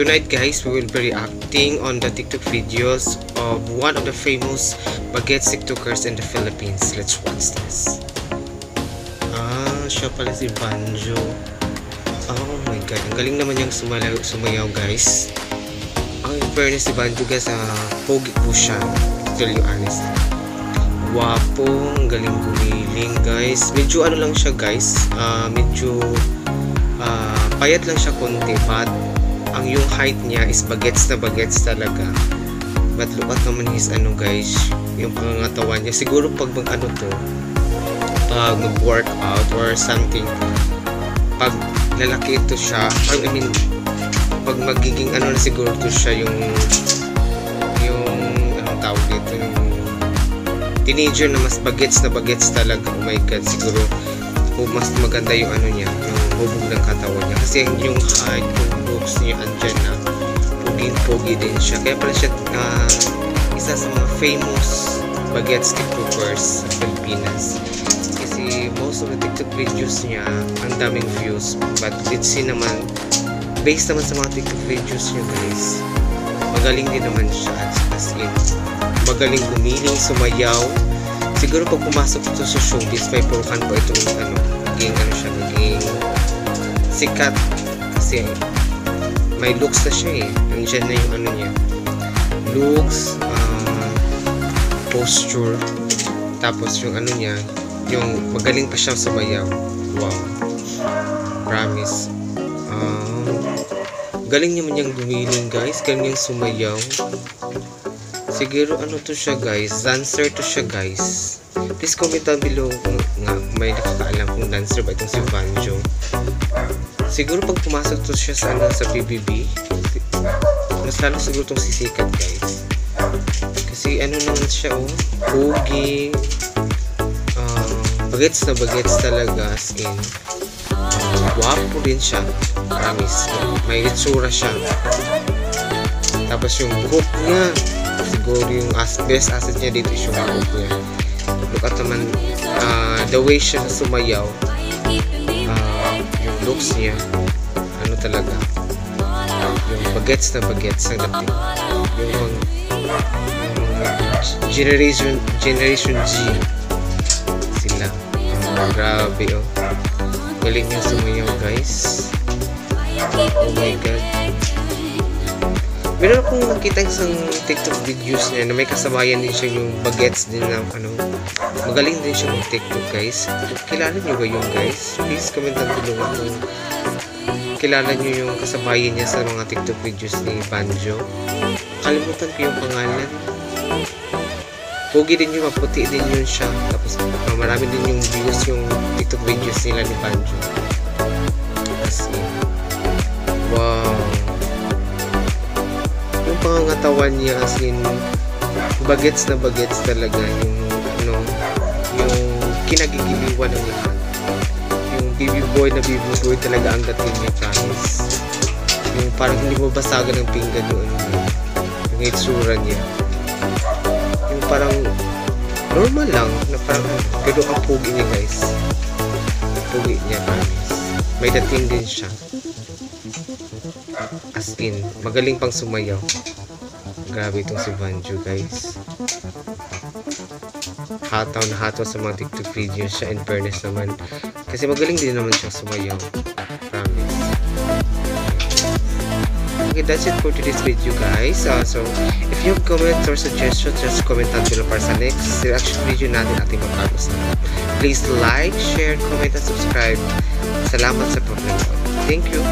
Tonight guys, we will be reacting on the TikTok videos of one of the famous baguette TikTokers in the Philippines. Let's watch this. Ah, siya pala si Banjo. Oh my god, ang galing naman niyang sumayaw, sumayaw guys. Ang in fairness si Banjo guys, ah, pogi po siya. Tell you honest. Wapo, ang galing gumiling guys. Medyo ano lang siya guys, ah, medyo ah, payat lang siya konti but ang yung height niya is bagets na bagets talaga. But look at naman his ano guys, yung pangangatawan niya. Siguro pag mag ano to, pag mag-workout or something, pag lalaki ito siya, I mean, pag magiging ano na siguro to siya yung yung anong tawag dito yung teenager na mas bagets na bagets talaga oh my god siguro oh, mas maganda yung ano niya yung hubog ng katawan niya. Kasi yung height yung looks niya andyan na puging pogi din siya. Kaya pala siya uh, isa sa mga famous bagets tiktokers sa Pilipinas. Kasi most of the tiktok videos niya ang daming views. But let's see naman based naman sa mga tiktok videos niya guys magaling din naman siya. As, as in magaling gumiling, sumayaw. Siguro pag pumasok ito sa showbiz may purukan po itong ano maging ano siya maging sikat. Kasi may looks na siya eh. Nandiyan na yung ano niya. Looks uh, posture. Tapos yung ano niya yung magaling pa siya sumayaw. Wow. Promise. Uh, galing naman niyang gumiling guys. Galing niyang sumayaw. Siguro ano to siya guys? Dancer to siya guys please comment down below kung nga may nakakaalam kung dancer ba itong si Banjo. Siguro pag pumasok to siya sa, ano, sa PBB mas lalo siguro itong sisikat guys. Kasi ano naman siya oh pogi. Uh, bagets na bagets talaga as in uh, guwapo din siya. Promise. May itsura siya. Tapos yung buhok niya siguro yung as best asset niya dito is yung buhok niya look at naman uh, the way siya sumayaw uh, yung looks niya ano talaga yung bagets na bagets ang dating. Yung generation generation G. Sila. Uh, grabe oh. Galing niya sumayaw guys. Oh my god meron akong nakita isang TikTok videos niya na may kasabayan din siya yung bagets din na ano magaling din siya mag TikTok guys. Kilala niyo ba yung guys? Please comment down below kung kilala niyo yung kasabayan niya sa mga TikTok videos ni Banjo. Kalimutan ko yung pangalan. Pogi din yung maputi din yun siya. Tapos marami din yung views yung TikTok videos nila ni Banjo. As in wow pangangatawan niya as in bagets na bagets talaga yung ano yung kinagigiliwan ng lahat. Yung baby boy na baby boy talaga ang dating niya promise yung parang hindi mo basagan ng pinggan niya yung itsura niya. Yung parang normal lang na parang pero ang pugi niya guys. Pugi niya promise may dating din siya. As in magaling pang sumayaw. Grabe itong si Banjo guys. Hataw na hataw sa mga tiktok videos siya in fairness naman. Kasi magaling din naman siya sumayaw okay that's it for today's video guys. Uh, so if you have comments or suggestions just comment down below para sa next reaction video natin ating magpapos please like, share, comment, and subscribe. Salamat sa pag thank you